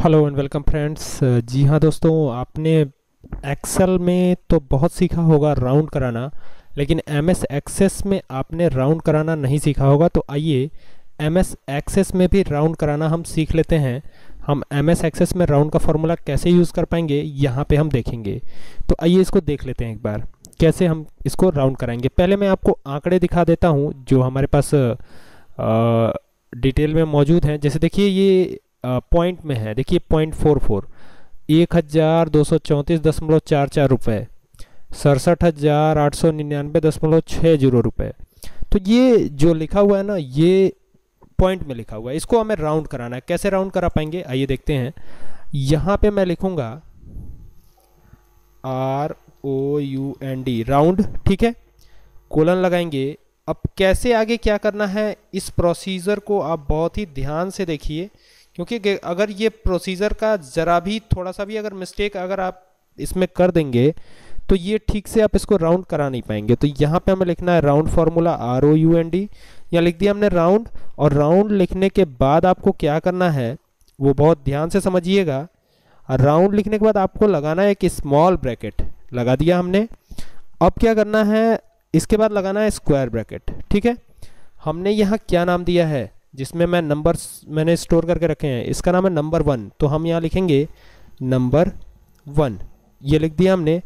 Hello and welcome friends जी हाँ दोस्तों आपने एक्सेल में तो बहुत सीखा होगा राउंड कराना लेकिन एम एस एक्सेस में आपने राउंड कराना नहीं सीखा होगा। तो आइए एम एस एक्सेस में भी राउंड कराना हम सीख लेते हैं। हम एम एस एक्सेस में राउंड का फॉर्मूला कैसे यूज़ कर पाएँगे यहाँ पे हम देखेंगे। तो आइए इसको देख लेते हैं एक बार कैसे हम इसको राउंड कराएँगे। पहले मैं आपको आंकड़े दिखा देता हूँ जो हमारे पास आ, डिटेल में मौजूद हैं। जैसे देखिए ये पॉइंट में है। देखिए पॉइंट फोर फोर एक हज़ार दो सौ चौंतीस दशमलव चार चार रुपये सड़सठ हज़ार आठ सौ निन्यानवे दशमलव छः ज़ीरो रुपये तो ये जो लिखा हुआ है ना, ये पॉइंट में लिखा हुआ है। इसको हमें राउंड कराना है। कैसे राउंड करा पाएँगे? आइए देखते हैं। यहाँ पे मैं लिखूँगा R O U N D round ठीक है? कोलन लगाएँगे। अब कैसे आगे क्या करना है? इस प्रोसीजर को आप बहुत ही ध्यान से देखिए। क्योंकि अगर ये प्रोसीजर का ज़रा भी, थोड़ा सा भी अगर मिस्टेक अगर आप इसमें कर देंगे तो ये ठीक से आप इसको राउंड करा नहीं पाएँगे। तो यहाँ पे हमें लिखना है round formula R O U N D यहाँ लिख दिया हमने राउंड और राउंड लिखने के बाद आपको क्या करना है, वो बहुत ध्यान से समझिएगा। राउंड लिखने के बाद आपको लगाना है एक स्मॉल ब्रैकेट लगा दिया हमने। अब क्या करना है, इसके बाद लगाना है स्क्वायर ब्रैकेट ठीक है? हमने यहाँ क्या नाम दिया है? जिसमें मैं नंबर मैंने स्टोर करके रखे हैं। इसका नाम है नंबर वन तो हम यहाँ लिखेंगे नंबर वन ये लिख दिया हमने।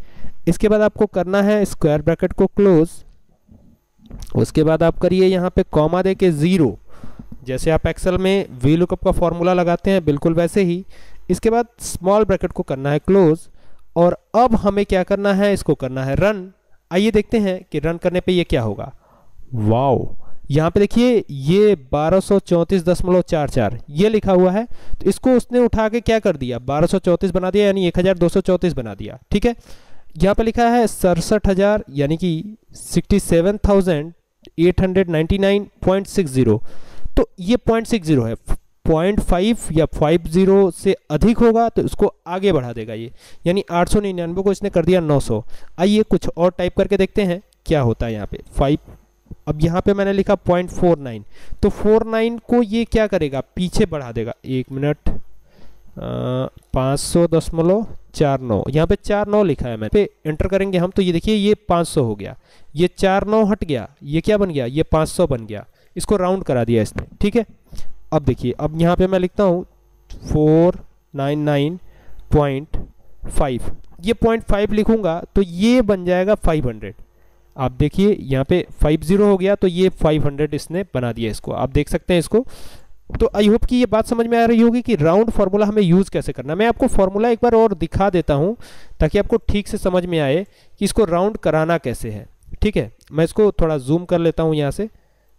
इसके बाद आपको करना है स्क्वायर ब्रैकेट को क्लोज उसके बाद आप करिए यहाँ पे कॉमा दे के ज़ीरो जैसे आप एक्सेल में वी लुकअप का फॉर्मूला लगाते हैं, बिल्कुल वैसे ही। इसके बाद स्मॉल ब्रैकेट को करना है क्लोज और अब हमें क्या करना है? इसको करना है रन आइए देखते हैं कि रन करने पे ये क्या होगा। वाओ यहाँ पे देखिए, ये बारह ये लिखा हुआ है। तो इसको उसने उठा के क्या कर दिया? बारह बना दिया, यानी एक हज़ार दो सौ चौंतीस बना दिया, ठीक है? यहाँ पे लिखा है सड़सठ हज़ार, यानी कि sixty seven thousand eight hundred ninety nine point six zero. तो ये पॉइंट सिक्स ज़ीरो है। पॉइंट फाइव या फाइव ज़ीरो से अधिक होगा तो उसको आगे बढ़ा देगा ये। यानी आठ सौ निन्यानवे को इसने कर दिया नौ सौ। आइए कुछ और टाइप करके देखते हैं, क्या होता है यहाँ पे। फाइव अब यहाँ पे मैंने लिखा पॉइंट फोर नाइन तो फोर नाइन को ये क्या करेगा? पीछे बढ़ा देगा। एक मिनट। पाँच सौ दशमलव चार नौ। यहाँ पे चार नौ लिखा है मैंने। पे एंटर करेंगे हम तो ये देखिए, ये पाँच सौ हो गया। ये चार नौ हट गया। ये क्या बन गया? ये पाँच सौ बन गया। इसको राउंड करा दिया इसने। ठीक है? अब देखिए, अब यहाँ पे मैं लिखता हूँ four nine nine point five ये पॉइंट फाइव लिखूँगा तो ये बन जाएगा फाइव हंड्रेड आप देखिए, यहाँ पे फाइव ज़ीरो हो गया तो ये फाइव हंड्रेड इसने बना दिया इसको। आप देख सकते हैं इसको। तो आई होप कि ये बात समझ में आ रही होगी कि राउंड फार्मूला हमें यूज़ कैसे करना मैं आपको फार्मूला एक बार और दिखा देता हूँ, ताकि आपको ठीक से समझ में आए कि इसको राउंड कराना कैसे है। ठीक है? मैं इसको थोड़ा जूम कर लेता हूँ यहाँ से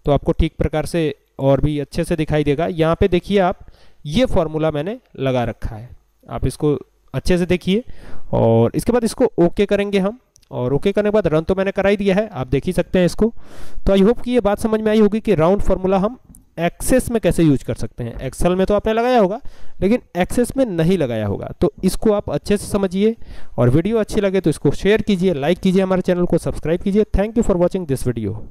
तो आपको ठीक प्रकार से और भी अच्छे से दिखाई देगा। यहाँ पे देखिए आप, ये फॉर्मूला मैंने लगा रखा है। आप इसको अच्छे से देखिए, और इसके बाद इसको ओके करेंगे हम। और ओके करने के बाद रन तो मैंने कराई दिया है, आप देख ही सकते हैं इसको। तो आई होप कि ये बात समझ में आई होगी कि राउंड फार्मूला हम एक्सेस में कैसे यूज़ कर सकते हैं। एक्सेल में तो आपने लगाया होगा, लेकिन एक्सेस में नहीं लगाया होगा। तो इसको आप अच्छे से समझिए और वीडियो अच्छी लगे तो इसको शेयर कीजिए लाइक कीजिए हमारे चैनल को सब्सक्राइब कीजिए। Thank you for watching this video